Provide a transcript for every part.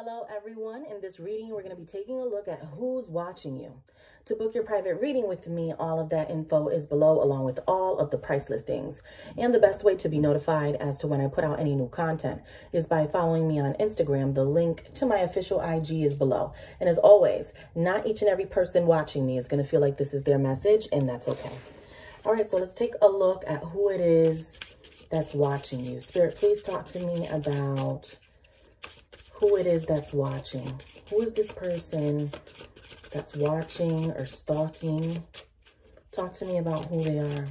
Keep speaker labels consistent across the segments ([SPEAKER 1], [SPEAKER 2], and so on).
[SPEAKER 1] Hello everyone. In this reading, we're going to be taking a look at who's watching you. To book your private reading with me, all of that info is below along with all of the price listings. And the best way to be notified as to when I put out any new content is by following me on Instagram. The link to my official IG is below. And as always, not each and every person watching me is going to feel like this is their message and that's okay. All right, so let's take a look at who it is that's watching you. Spirit, please talk to me about who it is that's watching. Who is this person that's watching or stalking? Talk to me about who they are.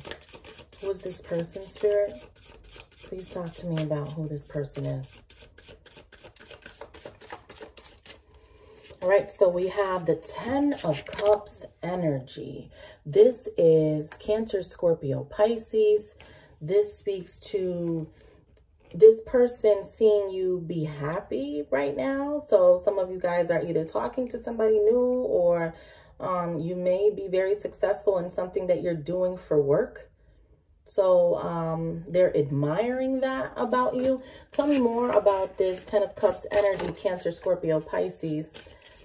[SPEAKER 1] Who is this person, Spirit? Please talk to me about who this person is. All right, so we have the 10 of Cups energy. This is Cancer, Scorpio, Pisces. This speaks to this person seeing you be happy right now. So some of you guys are either talking to somebody new or um, you may be very successful in something that you're doing for work. So um, they're admiring that about you. Tell me more about this 10 of Cups energy, Cancer, Scorpio, Pisces.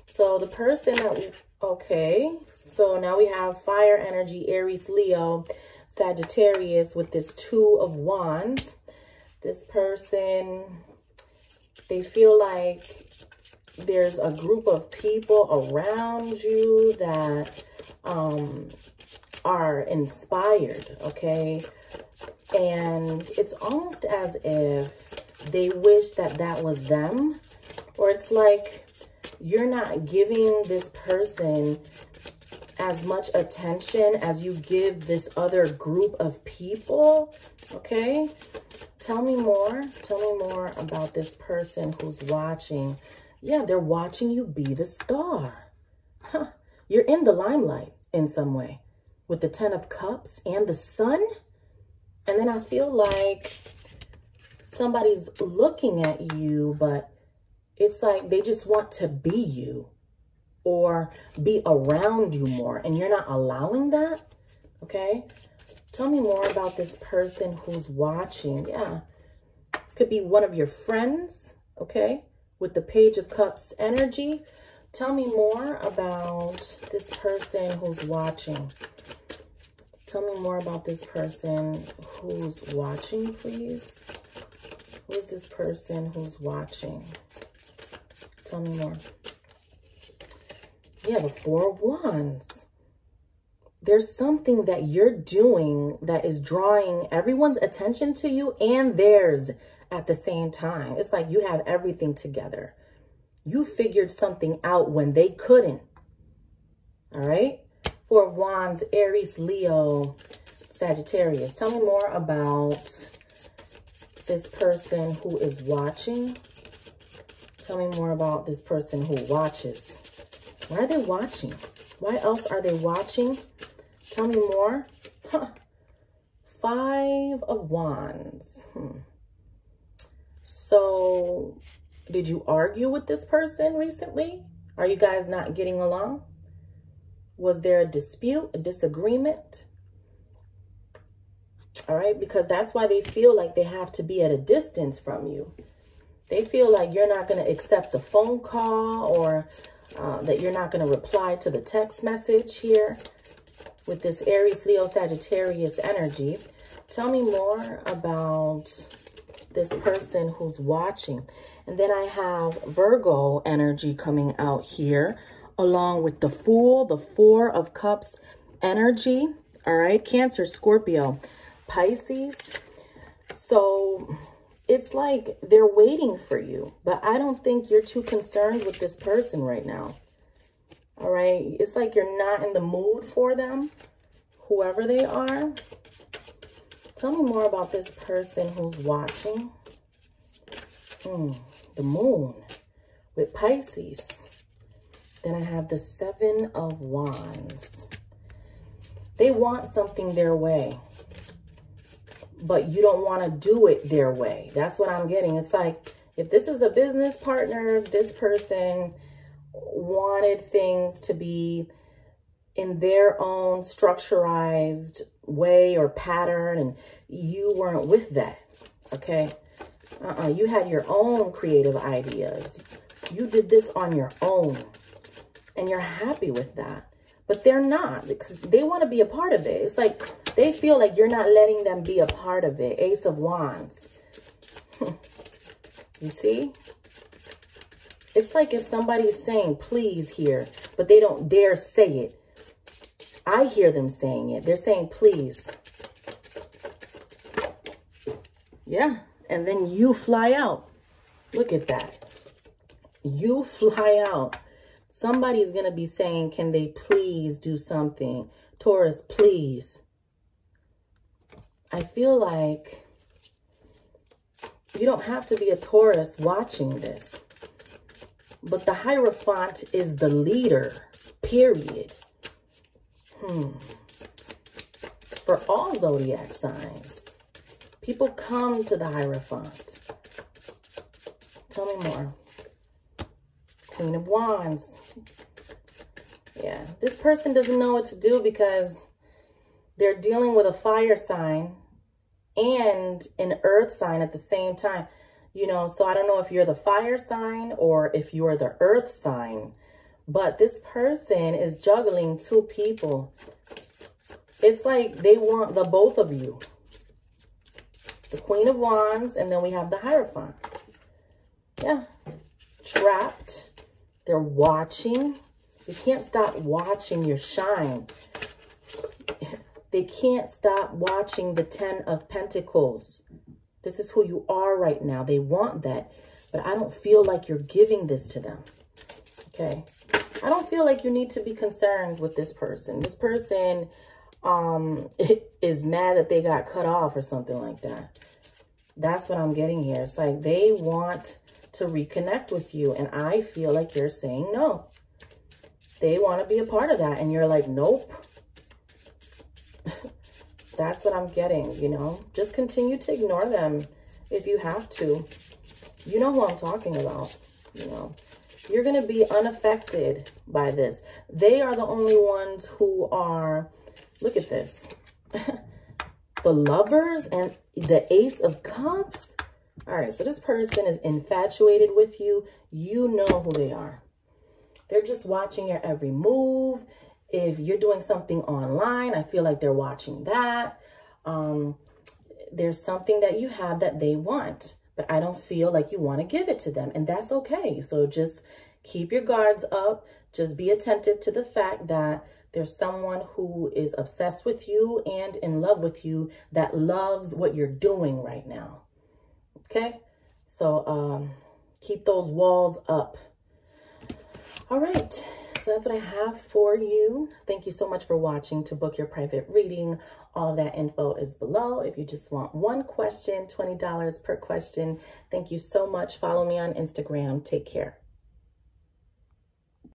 [SPEAKER 1] So the person that, we, okay. So now we have fire energy, Aries, Leo, Sagittarius with this two of wands this person, they feel like there's a group of people around you that um, are inspired, okay? And it's almost as if they wish that that was them. Or it's like you're not giving this person as much attention as you give this other group of people, okay? Tell me more. Tell me more about this person who's watching. Yeah, they're watching you be the star. Huh. You're in the limelight in some way with the Ten of Cups and the Sun. And then I feel like somebody's looking at you, but it's like they just want to be you or be around you more. And you're not allowing that, okay? Tell me more about this person who's watching. Yeah. This could be one of your friends, okay? With the Page of Cups energy. Tell me more about this person who's watching. Tell me more about this person who's watching, please. Who's this person who's watching? Tell me more. Yeah, the Four of Wands there's something that you're doing that is drawing everyone's attention to you and theirs at the same time. It's like you have everything together. You figured something out when they couldn't. All right? Four of Wands, Aries, Leo, Sagittarius. Tell me more about this person who is watching. Tell me more about this person who watches. Why are they watching? Why else are they watching? Tell me more. Huh. Five of Wands. Hmm. So, did you argue with this person recently? Are you guys not getting along? Was there a dispute, a disagreement? All right, because that's why they feel like they have to be at a distance from you. They feel like you're not going to accept the phone call or uh, that you're not going to reply to the text message here with this Aries, Leo, Sagittarius energy. Tell me more about this person who's watching. And then I have Virgo energy coming out here along with the Fool, the Four of Cups energy. All right, Cancer, Scorpio, Pisces. So it's like they're waiting for you, but I don't think you're too concerned with this person right now. All right. It's like you're not in the mood for them, whoever they are. Tell me more about this person who's watching. Hmm, the moon with Pisces. Then I have the seven of wands. They want something their way, but you don't want to do it their way. That's what I'm getting. It's like, if this is a business partner, this person wanted things to be in their own structurized way or pattern and you weren't with that, okay? Uh-uh, you had your own creative ideas. You did this on your own and you're happy with that. But they're not because they want to be a part of it. It's like they feel like you're not letting them be a part of it. Ace of Wands. you see? It's like if somebody's saying please here, but they don't dare say it. I hear them saying it. They're saying please. Yeah. And then you fly out. Look at that. You fly out. Somebody's going to be saying, can they please do something? Taurus, please. I feel like you don't have to be a Taurus watching this. But the Hierophant is the leader, period. Hmm. For all zodiac signs, people come to the Hierophant. Tell me more. Queen of Wands. Yeah, this person doesn't know what to do because they're dealing with a fire sign and an earth sign at the same time. You know, so I don't know if you're the fire sign or if you're the earth sign, but this person is juggling two people. It's like they want the both of you. The Queen of Wands, and then we have the Hierophant. Yeah. Trapped. They're watching. You can't stop watching your shine. They can't stop watching the Ten of Pentacles. This is who you are right now. They want that, but I don't feel like you're giving this to them. Okay. I don't feel like you need to be concerned with this person. This person um, is mad that they got cut off or something like that. That's what I'm getting here. It's like they want to reconnect with you. And I feel like you're saying no. They want to be a part of that. And you're like, nope. That's what I'm getting, you know. Just continue to ignore them if you have to. You know who I'm talking about, you know. You're going to be unaffected by this. They are the only ones who are, look at this. the lovers and the ace of cups. All right, so this person is infatuated with you. You know who they are. They're just watching your every move. If you're doing something online, I feel like they're watching that. Um, there's something that you have that they want, but I don't feel like you want to give it to them. And that's okay. So just keep your guards up. Just be attentive to the fact that there's someone who is obsessed with you and in love with you that loves what you're doing right now. Okay? So um, keep those walls up. All right, so that's what I have for you. Thank you so much for watching. To book your private reading, all that info is below. If you just want one question, $20 per question. Thank you so much. Follow me on Instagram. Take care.